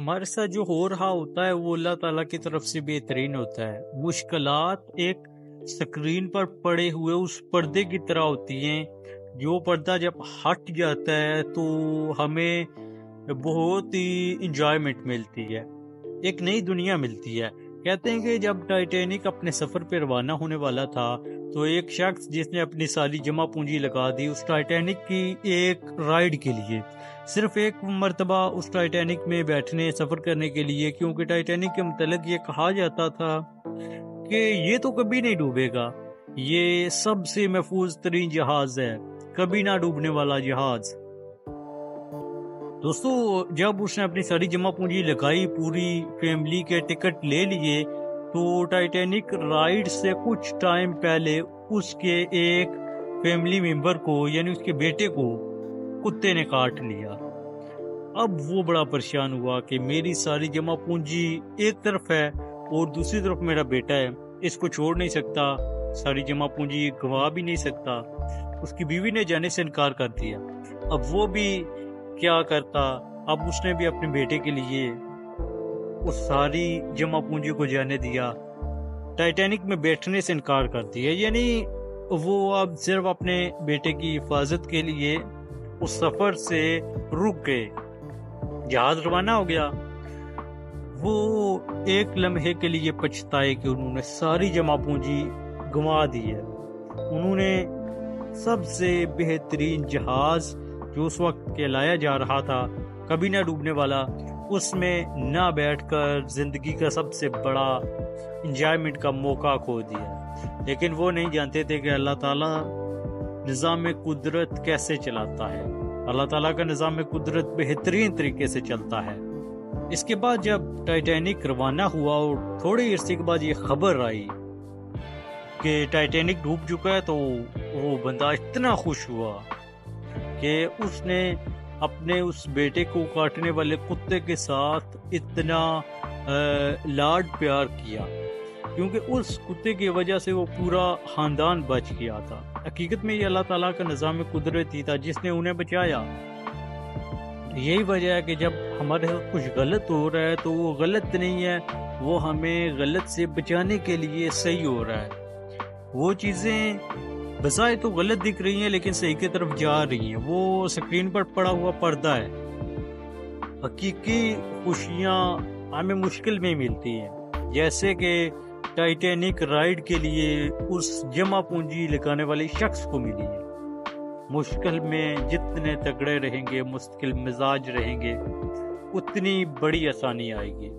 हमारे साथ जो हो रहा होता है, वो अल्लाह ताला की तरफ़ से बेहतरीन होता है। मुश्किलात एक स्क्रीन पर पड़े हुए उस पर्दे की तरह होती हैं। जो पर्दा जब हट जाता है तो हमें बहुत ही इंजॉयमेंट मिलती है। एक नई दुनिया मिलती है। कहते हैं कि जब टाइटेनिक अपने सफ़र पर रवाना होने वाला था तो एक शख्स जिसने अपनी सारी जमा पूंजी लगा दी उस टाइटेनिक की एक राइड के लिए। सिर्फ़ एक मरतबा उस टाइटेनिक में बैठने, सफ़र करने के लिए, क्योंकि टाइटेनिक के मतलब ये कहा जाता था कि ये तो कभी नहीं डूबेगा। ये सबसे महफूज तरीन जहाज़ है। कभी ना डूबने वाला जहाज़। दोस्तों, जब उसने अपनी सारी जमा पूंजी लगाई, पूरी फैमिली के टिकट ले लिए तो टाइटैनिक राइड से कुछ टाइम पहले उसके एक फैमिली मेंबर को, यानी उसके बेटे को कुत्ते ने काट लिया। अब वो बड़ा परेशान हुआ कि मेरी सारी जमा पूंजी एक तरफ़ है और दूसरी तरफ़ मेरा बेटा है। इसको छोड़ नहीं सकता, सारी जमा पूंजी गवा भी नहीं सकता। उसकी बीवी ने जाने से इनकार कर दिया। अब वो भी क्या करता? अब उसने भी अपने बेटे के लिए उस सारी जमा पूंजी को जाने दिया। टाइटैनिक में बैठने से इनकार कर दिया। यानी वो अब सिर्फ़ अपने बेटे की हिफाजत के लिए उस सफ़र से रुक गए। जहाज़ रवाना हो गया। वो एक लम्हे के लिए पछताए कि उन्होंने सारी जमा पूंजी गंवा दी है। उन्होंने सबसे बेहतरीन जहाज़ जो उस वक्त कहलाया जा रहा था, कभी ना डूबने वाला उसमें ना बैठकर ज़िंदगी का सबसे बड़ा इंजॉयमेंट का मौका खो दिया। लेकिन वो नहीं जानते थे कि अल्लाह ताला निज़ाम कुदरत कैसे चलाता है। अल्लाह ताला का निज़ाम कुदरत बेहतरीन तरीके से चलता है। इसके बाद जब टाइटैनिक रवाना हुआ और थोड़े अर्से के बाद ये खबर आई कि टाइटैनिक डूब चुका है तो वो बंदा इतना खुश हुआ कि उसने अपने उस बेटे को काटने वाले कुत्ते के साथ इतना लाड प्यार किया, क्योंकि उस कुत्ते की वजह से वो पूरा खानदान बच गया था। हकीकत में ये अल्लाह ताला का निज़ाम कुदरती था, जिसने उन्हें बचाया। यही वजह है कि जब हमारे साथ कुछ गलत हो रहा है तो वो गलत नहीं है, वो हमें गलत से बचाने के लिए सही हो रहा है। वो चीज़ें बजाय तो गलत दिख रही हैं, लेकिन सही की तरफ़ जा रही हैं। वो स्क्रीन पर पड़ा हुआ पर्दा है। हकीकी खुशियाँ हमें मुश्किल में मिलती हैं। जैसे कि टाइटैनिक राइड के लिए उस जमा पूंजी लगाने वाले शख्स को मिली है। मुश्किल में जितने तगड़े रहेंगे, मुश्किल मिजाज रहेंगे, उतनी बड़ी आसानी आएगी।